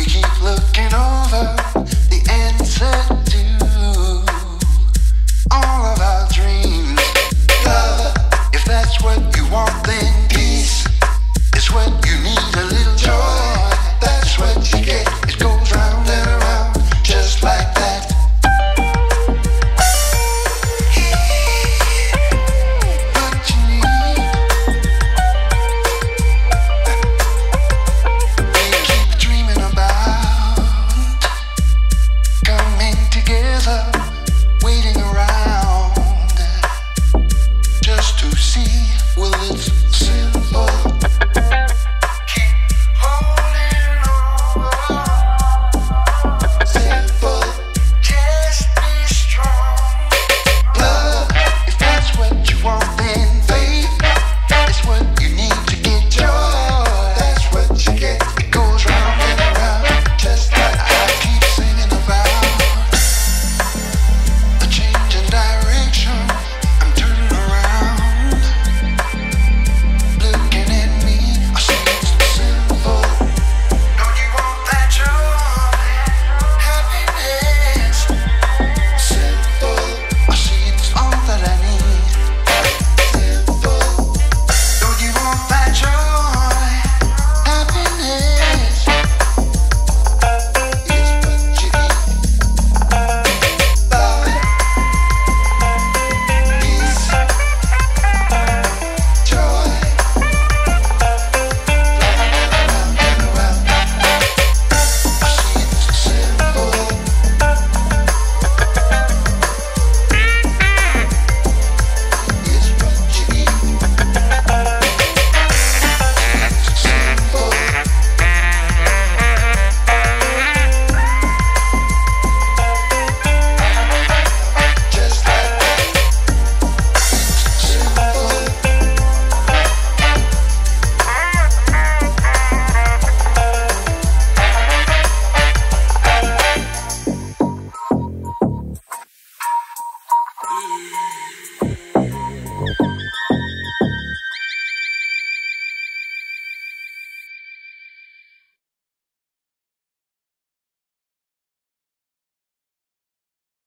We keep looking over the answer.